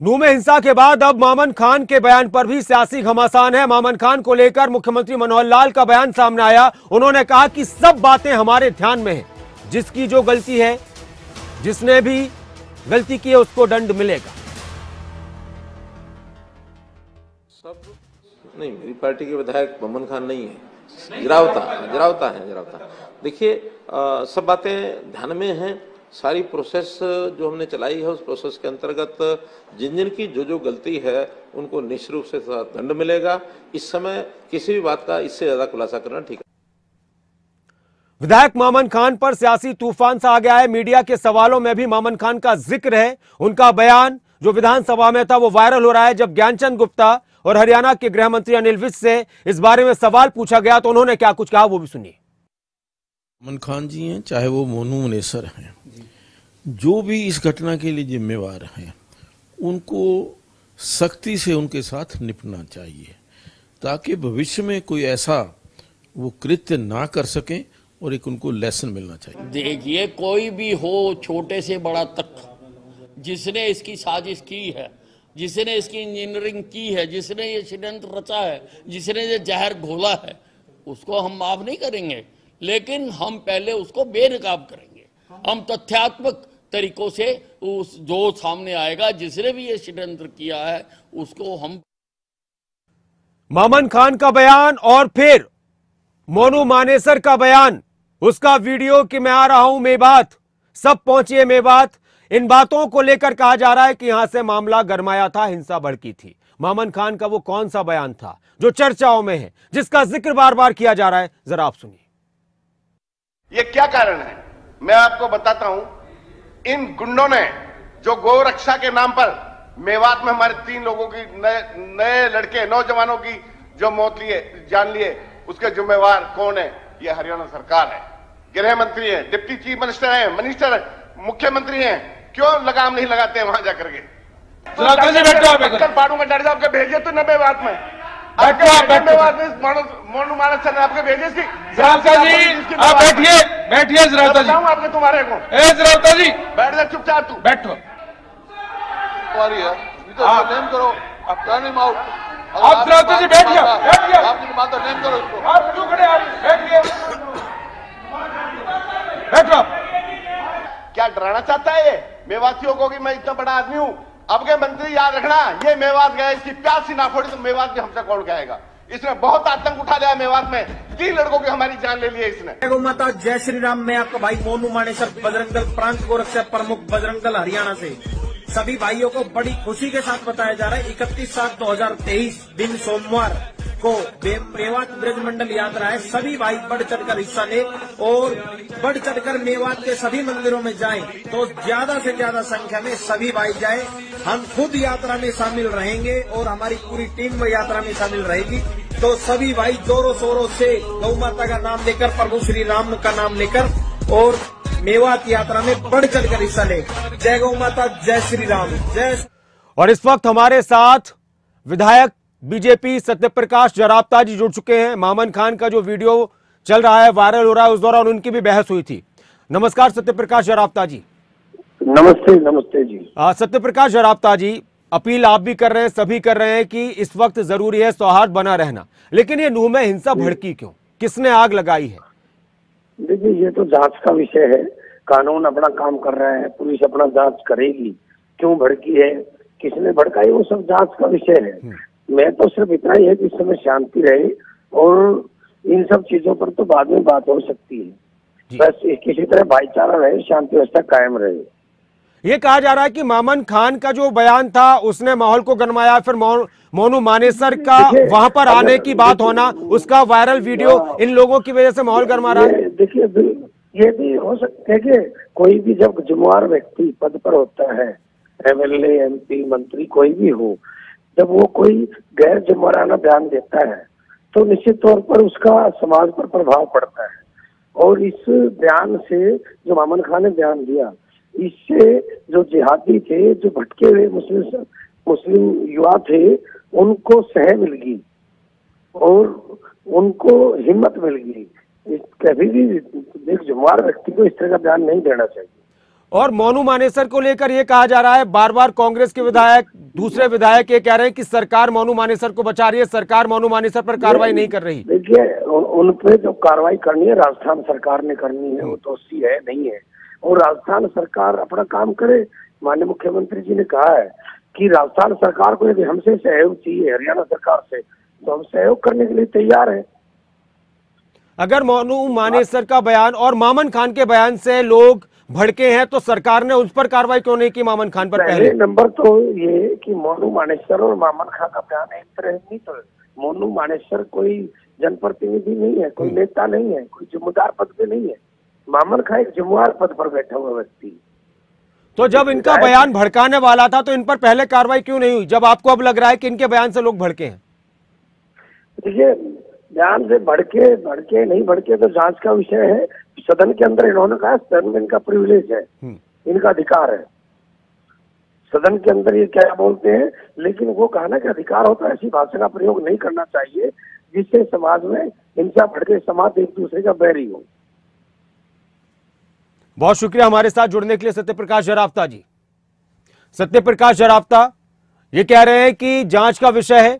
नू में हिंसा के बाद अब मामन खान के बयान पर भी सियासी घमासान है। मामन खान को लेकर मुख्यमंत्री मनोहर लाल का बयान सामने आया। उन्होंने कहा कि सब बातें हमारे ध्यान में है। जिसकी जो गलती है, जिसने भी गलती की है, उसको दंड मिलेगा। सब नहीं, मेरी पार्टी के विधायक ममन खान नहीं है। जरावता जरावता है जरावता देखिए सब बातें ध्यान में हैं। सारी प्रोसेस जो हमने चलाई है, उस प्रोसेस के अंतर्गत जिन जिन की जो जो गलती है, उनको निश्चित रूप से दंड मिलेगा। इस समय किसी भी बात का इससे ज़्यादा खुलासा करना ठीक है। विधायक मामन खान पर सियासी तूफ़ान सा आ गया है। मीडिया के सवालों में भी मामन खान का ज़िक्र है। उनका बयान जो विधानसभा में था, वो वायरल हो रहा है। जब ज्ञानचंद गुप्ता और हरियाणा के गृह मंत्री अनिल विज से इस बारे में सवाल पूछा गया तो उन्होंने क्या कुछ कहा, वो भी सुनिए। अमन खान जी हैं, चाहे वो मोनू मुनेसर हैं। जो भी इस घटना के लिए जिम्मेवार हैं, उनको सख्ती से उनके साथ निपटना चाहिए, ताकि भविष्य में कोई ऐसा वो कृत्य ना कर सकें और एक उनको लेसन मिलना चाहिए। देखिए, कोई भी हो छोटे से बड़ा तक जिसने इसकी साजिश की है, जिसने इसकी इंजीनियरिंग की है, जिसने ये षड्यंत्र रचा है, जिसने ये जहर घोला है, उसको हम माफ़ नहीं करेंगे। लेकिन हम पहले उसको बेनकाब करेंगे। हम तथ्यात्मक तरीकों से उस जो सामने आएगा, जिसने भी ये षड्यंत्र किया है, उसको हम मामन खान का बयान और फिर मोनू मानेसर का बयान। उसका वीडियो कि मैं आ रहा हूँ मेवात सब पहुंचिए मेवात इन बातों को लेकर कहा जा रहा है कि यहाँ से मामला गरमाया था, हिंसा भड़की थी। मामन खान का वो कौन सा बयान था, जो चर्चाओं में है, जिसका ज़िक्र बार बार किया जा रहा है, जरा आप सुनिए। ये क्या कारण है? मैं आपको बताता हूँ इन गुंडों ने जो गौ रक्षा के नाम पर मेवात में हमारे तीन लोगों की नए नए लड़के नौजवानों की जो मौत लिए जान लिए उसके जिम्मेवार कौन है? ये हरियाणा सरकार है। गृह मंत्री है डिप्टी चीफ मिनिस्टर है मिनिस्टर है, मुख्यमंत्री है। क्यों लगाम नहीं लगाते हैं वहाँ जाकर के? पत्थर पाड़ूँगा डर जाओ भेजिए तो नब्बे बात में। मोनू मोनू मानस सर ने आपके भेजे इसकी। जरावता जी आप बैठिए बैठिए जरावता जी आपके तुम्हारे को? ए जरावता जी बैठ जा चुपचाप तू। बैठो। तुम्हारी है। नेम करो। आप टर्न हिम आउट आप जरावता जी बैठ गया बैठ गया आपकी बात नेम करो इसको। आप क्यों खड़े आप बैठिए बैठो क्या डराना चाहता है ये? मेवातियों को कि मैं इतना बड़ा आदमी हूँ? अब के मंत्री, याद रखना, ये मेवात गए, इसकी प्यास नाफोड़ी ना फोड़ी तो मेवात भी हमसे कौन कहेगा इसने बहुत आतंक उठा लिया मेवात में। तीन लड़कों की हमारी जान ले ली है इसने। माता, जय श्री राम, मैं आपका भाई मोनू मानेसर बजरंग दल प्रांत गोरक्षा प्रमुख बजरंग दल हरियाणा से। सभी भाइयों को बड़ी खुशी के साथ बताया जा रहा है, इकतीस सात दो हज़ार तेईस, दिन सोमवार। को मेवात ब्रज मंडल यात्रा है। सभी भाई बढ़ चढ़कर हिस्सा ले और बढ़ चढ़कर मेवात के सभी मंदिरों में जाएँ। तो ज़्यादा से ज़्यादा संख्या में सभी भाई जाएँ। हम खुद यात्रा में शामिल रहेंगे और हमारी पूरी टीम यात्रा में शामिल रहेगी। तो सभी भाई जोरों शोरों से गौ माता का नाम लेकर, प्रभु श्री राम का नाम लेकर और मेवात यात्रा में बढ़ चढ़कर हिस्सा ले। जय गौ माता, जय श्री राम, जय और इस वक्त हमारे साथ विधायक बीजेपी सत्यप्रकाश जरावता जी जुड़ चुके हैं। मामन खान का जो वीडियो चल रहा है वायरल हो रहा है उस दौरान उनकी भी बहस हुई थी। नमस्कार सत्यप्रकाश जरावता जी। नमस्ते नमस्ते जी। सत्यप्रकाश जरावता जी अपील आप भी कर रहे हैं सभी कर रहे हैं कि इस वक्त ज़रूरी है सौहार्द बना रहना। लेकिन ये नूह में हिंसा भड़की क्यों? किसने आग लगाई है? देखिए ये तो जाँच का विषय है। कानून अपना काम कर रहा है पुलिस अपना जाँच करेगी। क्यों भड़की है? किसने भड़काई? वो सब जाँच का विषय है। मैं तो सिर्फ़ इतना ही है कि इस समय शांति रहे और इन सब चीज़ों पर तो बाद में बात हो सकती है। बस किसी तरह भाईचारा रहे शांति व्यवस्था कायम रहे। ये कहा जा रहा है कि मामन खान का जो बयान था उसने माहौल को गरमाया फिर मोनू मानेसर का वहाँ पर आने की बात होना उसका वायरल वीडियो इन लोगों की वजह से माहौल गरमा रहा। है देखिए ये भी हो सकता है कि कोई भी जब जिम्मेवार व्यक्ति पद पर होता है एमएलए एमपी मंत्री कोई भी हो जब वो कोई गैर जिम्मेवाराना बयान देता है तो निश्चित तौर पर उसका समाज पर प्रभाव पड़ता है। और इस बयान से जो मामन खान ने बयान दिया, इससे जो जिहादी थे, जो भटके हुए मुस्लिम मुस्लिम युवा थे, उनको सह मिल गई और उनको हिम्मत मिल गई। कभी भी एक जुम्मार व्यक्ति को इस तरह का बयान नहीं देना चाहिए। और मोनू मानेसर को लेकर यह कहा जा रहा है बार बार कांग्रेस के विधायक दूसरे विधायक ये कह रहे हैं कि सरकार मोनू मानेसर को बचा रही है सरकार मोनू मानेसर पर कार्रवाई नहीं कर रही। देखिए उन, उन पे जो कार्रवाई करनी है राजस्थान सरकार ने करनी है वो तो सी है नहीं है। और राजस्थान सरकार अपना काम करे माननीय मुख्यमंत्री जी ने कहा है कि राजस्थान सरकार को यदि हमसे सहयोग चाहिए हरियाणा सरकार से तो हम सहयोग करने के लिए तैयार हैं। अगर मोनू मानेसर का बयान और मामन खान के बयान से लोग भड़के हैं तो सरकार ने उस पर कार्रवाई क्यों नहीं की मामन खान पर पहले? नंबर तो ये कि मोनू मानेश्वर और मामन खां का बयान एक तरह नहीं तो मोनू मानेश्वर कोई जनप्रतिनिधि नहीं है कोई नेता नहीं है कोई जिम्मेदार पद पे नहीं है। मामन खान एक जिम्मेवार पद पर बैठा हुआ व्यक्ति। तो जब इनका बयान भड़काने वाला था तो इन पर पहले कार्रवाई क्यों नहीं हुई? जब आपको अब लग रहा है कि इनके बयान से लोग भड़के हैं। देखिए बयान से भड़के भड़के नहीं भड़के तो जाँच का विषय है। सदन के अंदर इन्होंने कहा सदन में इनका प्रिविलेज है। इनका अधिकार है। सदन के अंदर ये क्या बोलते हैं? लेकिन वो कहा ना कि अधिकार होता है ऐसी भाषा का प्रयोग नहीं करना चाहिए जिससे समाज में हिंसा भड़के समाज एक दूसरे का बैरी हो। बहुत शुक्रिया हमारे साथ जुड़ने के लिए सत्यप्रकाश जरावता जी। सत्यप्रकाश जरावता ये कह रहे हैं कि जाँच का विषय है।